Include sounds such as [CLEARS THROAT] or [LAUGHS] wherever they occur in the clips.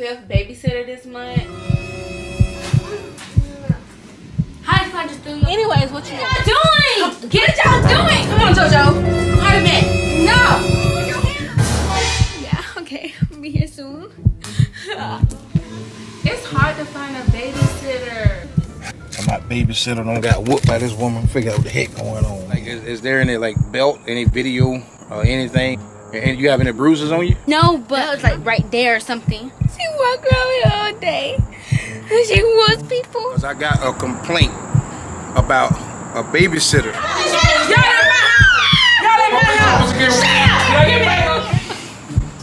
fifth babysitter this month. How you just do Anyways, what you want? doing? Get y'all doing. Come on, JoJo. Out of bed. No. Yeah, okay. I'll [LAUGHS] be here soon. It's hard to find a babysitter. My babysitter don't got whooped by this woman. Figure out what the heck going on. Like, is, is there any like belt, any video, or anything? And you have any bruises on you? No, but it was like right there or something. She walked around here all day. And she wants people. Cause I got a complaint about a babysitter.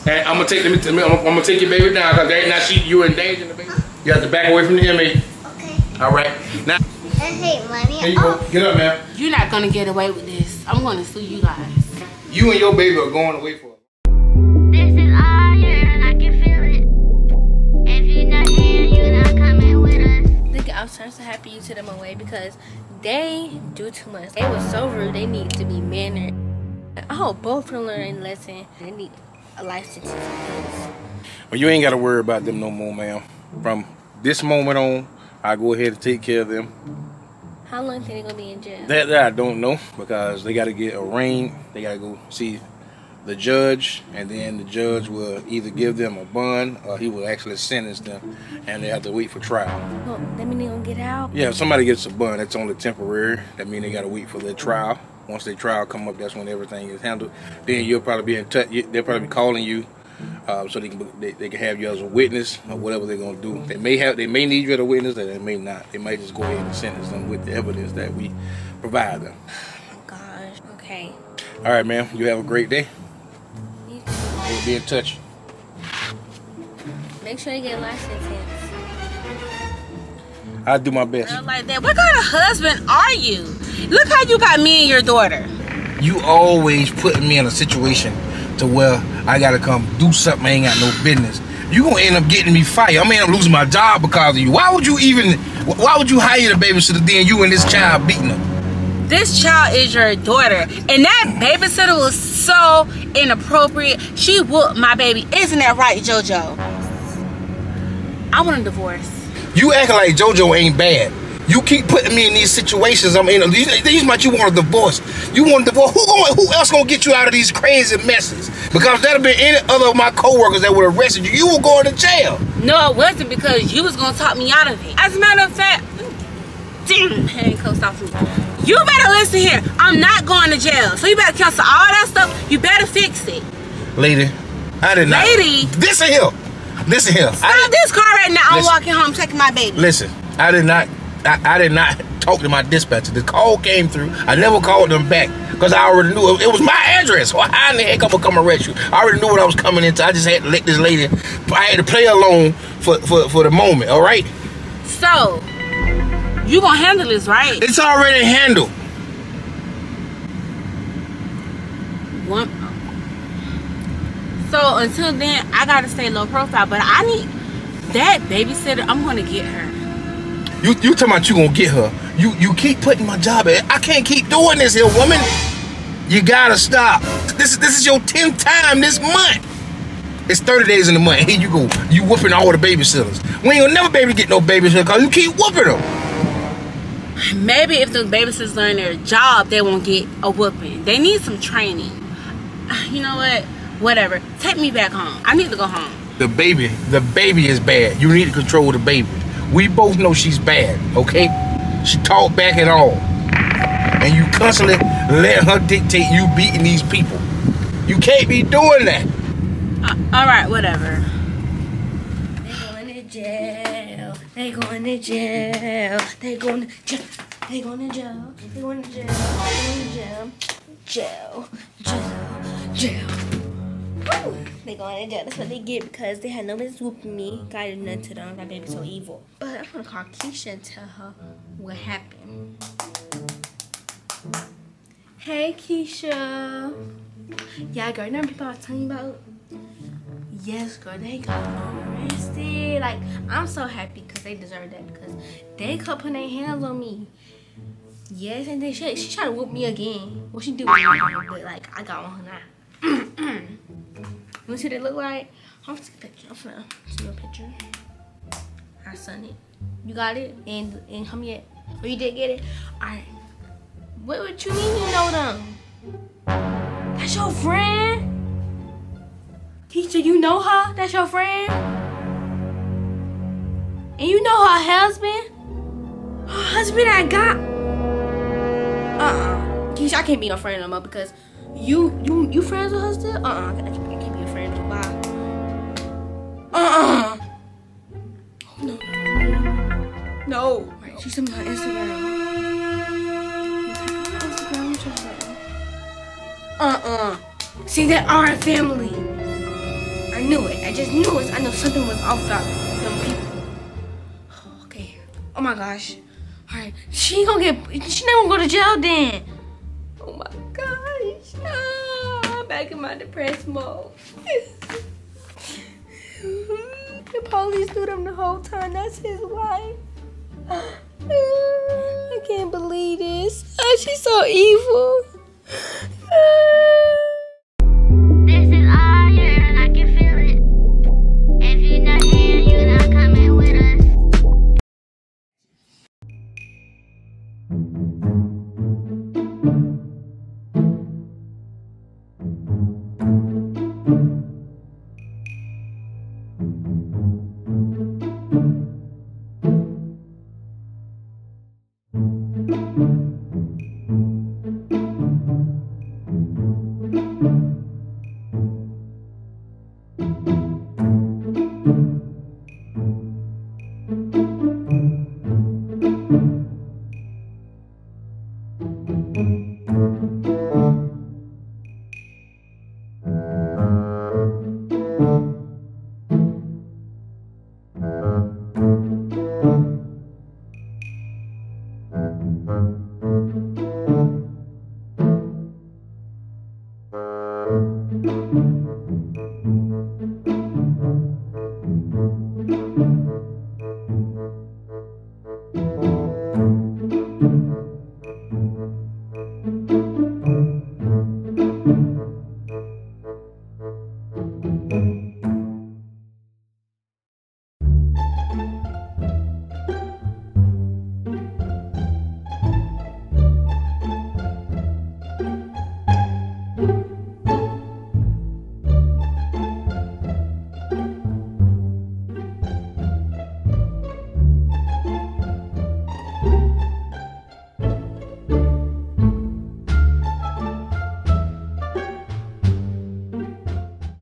And I'm gonna take them. I'm I'm gonna take your baby down because now she you endangering the baby. You have to back away from the inmate. Okay. All right. Now Hey, mommy. here you go. Oh. Get up, man. You're not gonna get away with this. I'm gonna sue you guys. You and your baby are going away for. This is iron. I can feel it. If you're not here, you're not coming with us. Look, I'm so so happy you took them away because they do too much. They were so rude. They need to be mannered. I hope both of them learn a lesson. They need a life sentence. Well, you ain't got to worry about them no more, ma'am. From this moment on, I go ahead and take care of them. How long think they gonna be in jail? That, that I don't know because they got to get arraigned. They got to go see the judge, and then the judge will either give them a bond or he will actually sentence them, and they have to wait for trial. Well, that mean they gonna get out? Yeah, if somebody gets a bond, that's only temporary. That means they got to wait for their trial. Once their trial come up, that's when everything is handled. Then you'll probably be in touch. They'll probably be calling you, uh, so they can they, they can have you as a witness or whatever they're gonna do. They may have they may need you as a witness, or they may not. They might just go ahead and sentence them with the evidence that we provide them. Oh, gosh. Okay. All right, ma'am. You have a great day. You We'll be in touch. Make sure you get life sentence. I'll do my best. Girl like that. What kind of husband are you? Look how you got me and your daughter. You always putting me in a situation to where I gotta come do something I ain't got no business. You gonna end up getting me fired. I'm gonna end up losing my job because of you. Why would you even? Why would you hire the babysitter then you and this child beating her? This child is your daughter, and that babysitter was so inappropriate. She whooped my baby. Isn't that right, JoJo? I want a divorce. You acting like JoJo ain't bad. You keep putting me in these situations. I'm in. These, these might you want a divorce. You want a divorce. Who going, Who else gonna get you out of these crazy messes? Because that'd have been any other of my coworkers that would have arrested you. You were going to jail. No, it wasn't because you was gonna talk me out of it. As a matter of fact, damn handcuffs off me. You better listen here. I'm not going to jail, so you better cancel all that stuff. You better fix it. Lady, I did not. Lady. Listen here. Listen here. I Stop did- this car right now. I'm Listen. walking home checking my baby. Listen, I did not. I, I did not talk to my dispatcher. The call came through. I never called them back because I already knew it, it was my address. Well, in the heck I'm gonna come arrest you? I already knew what I was coming into. I just had to let this lady. I had to play along for for, for the moment. All right. So, you gonna handle this, right? It's already handled. One. So until then, I gotta stay low profile. But I need that babysitter. I'm gonna get her. You you talking about you gonna get her? You you keep putting my job at. I can't keep doing this here, woman. You gotta stop. This is this is your tenth time this month. It's 30 days in the month. Here you go. You whooping all the babysitters. We ain't gonna never be able to get no babysitter because you keep whooping them. Maybe if the babysitters learn their job, they won't get a whooping. They need some training. [SIGHS] You know what? Whatever. Take me back home. I need to go home. The baby, the baby is bad. You need to control the baby. We both know she's bad, okay? She talk back at all. And you constantly let her dictate you beating these people. You can't be doing that. Uh, all right, whatever. They going to jail. They going to jail. They going to jail. They going to jail. They going to jail. They going to jail. Jail. Jail. Jail. Woo. They going to jail. That's what they get because they had no business whooping me. God did nothing to them. That baby's so evil. But I'm gonna call Keisha and tell her what happened. Hey Keisha. Yeah, girl, remember people I was telling you about? Yes, girl, they got arrested. Like, I'm so happy because they deserve that because they kept putting their hands on me. Yes, and then she, she tried to whoop me again. Well, she whoop but like, I got on her now. [CLEARS THROAT] What they look like? I'm gonna take a picture. I'm gonna a picture. I sent it. You got it? And and come yet? Oh, you did get it? Alright. What, would you mean you know them? That's your friend? Keisha, you know her? That's your friend? And you know her husband? Her husband I got? Uh-uh. Keisha, I can't be your friend no more because you you you friends with her still? Uh-uh. No. No. Right, she sent me her Instagram. Uh-uh. See, they are a family. I knew it. I just knew it. I know something was off about them people. [SIGHS] Okay. Oh my gosh. All right. She gonna get. She not gonna go to jail then. Oh my gosh. Ah, I'm back in my depressed mode. [LAUGHS] the police knew them the whole time. That's his wife. I can't believe this. Oh, she's so evil. Ah.